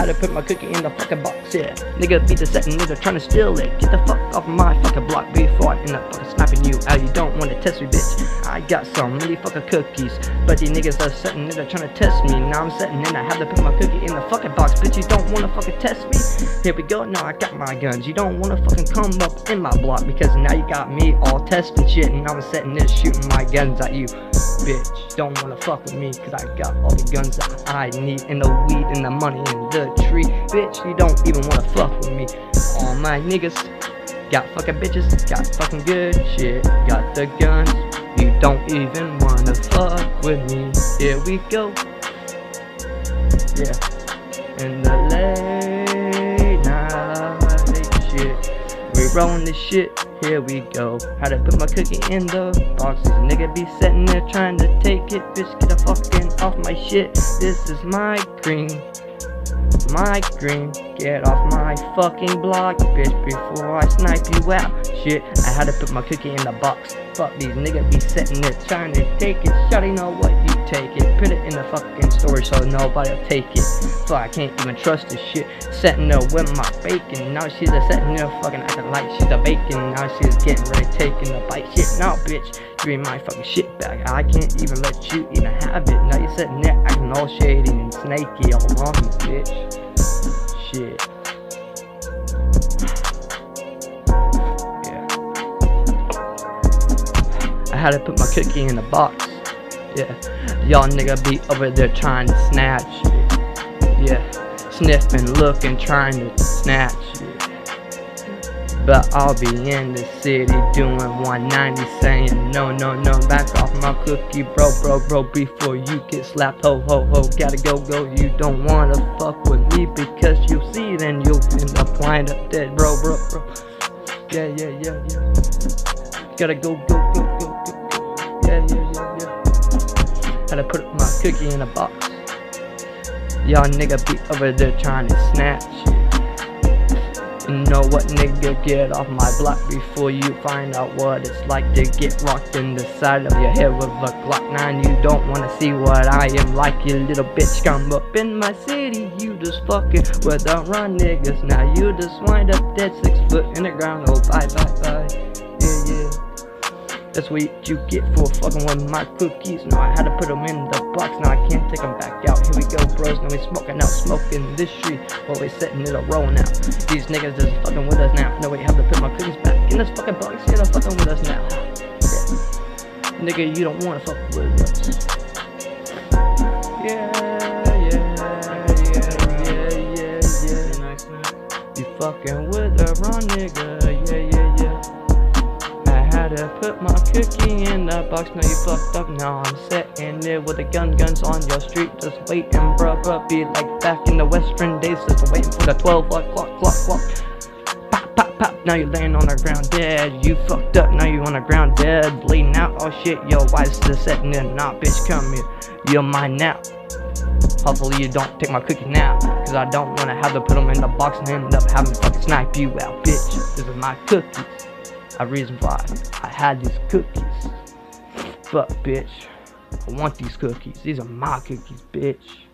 had to put my cookie in the fucking box, yeah. Nigga be the second nigga trying to steal it. Get the fuck off my fucking block before I end up fucking snapping you out. You don't wanna test me, bitch. I got some really fucking cookies. But these niggas are setting nigga trying to test me. Now I'm setting in, I have to put my cookie in the fucking box. Bitch, you don't wanna fucking test me? Here we go, now I got my guns. You don't wanna fucking come up in my block because now you got me all testing shit. And I'm setting this shooting my guns at you. Bitch, don't wanna fuck with me cause I got all the guns that I need and the weed and the money and the tree. Bitch, you don't even wanna fuck with me. All my niggas got fucking bitches, got fucking good shit, got the guns. You don't even wanna fuck with me. Here we go. Yeah. In the late night shit. We rollin' this shit, here we go. How to put my cookie in the box. This nigga be sitting there trying to take it. Bitch, get the fucking off my shit. This is my green. My green. Get off my fucking block, bitch, before I snipe you out. Shit, I had to put my cookie in the box. Fuck these niggas be sitting there trying to take it. Shawty know what you take it. Put it in the fucking story so nobody'll take it. So I can't even trust this shit. Sitting there with my bacon. Now she's a there fucking acting like she's a bacon. Now she's getting ready taking the bite. Shit, now bitch, you ain't my fucking shit bag. I can't even let you even have it. Now you're sitting there acting all shady and snaky all on me, bitch. Shit. Yeah. I had to put my cookie in the box. Yeah. Y'all nigga be over there trying to snatch. Yeah. Sniffing, looking, trying to snatch. But I'll be in the city doing 190 saying no, no, no, back off my cookie, bro, bro, bro, before you get slapped, ho, ho, ho, gotta go, go, you don't wanna fuck with me because you see then you'll end up wind up dead, bro, bro, bro. Yeah, yeah, yeah, yeah. Gotta go, go, go, go, go, go. Yeah, yeah, to put my cookie in a box. Y'all nigga be over there trying to snatch. You know what, nigga, get off my block before you find out what it's like to get rocked in the side of your head with a Glock 9. You don't wanna see what I am like, you little bitch. Come up in my city, you just fucking with the run niggas. Now you just wind up dead six foot in the ground. Oh, bye, bye, bye. That's what you get for fucking with my cookies. No, I had to put them in the box. Now I can't take them back out. Here we go, bros. Now we smoking out, smoking this street while we setting it a roll now. These niggas just fucking with us now. No, we have to put my cookies back in this fucking box. Yeah, they're fucking with us now. Yeah. Nigga, you don't wanna fuck with us. Yeah, yeah, yeah, yeah, yeah, yeah. You fucking with the wrong nigga. Put my cookie in the box. Now you fucked up. Now I'm sitting there with the gun guns on your street, just waiting, bruh, bruh. Be like back in the western days, just waiting for the 12 o'clock clock, clock, clock. Pop, pop, pop. Now you're laying on the ground dead. You fucked up. Now you on the ground dead, bleeding out. Oh shit, yo, wife's just sitting there. Nah, bitch, come here. You're mine now. Hopefully you don't take my cookie now Cause I don't wanna have to put them in the box and end up having to fucking snipe you out, bitch This is my cookies A reason why I had these cookies. Fuck, bitch. I want these cookies. These are my cookies, bitch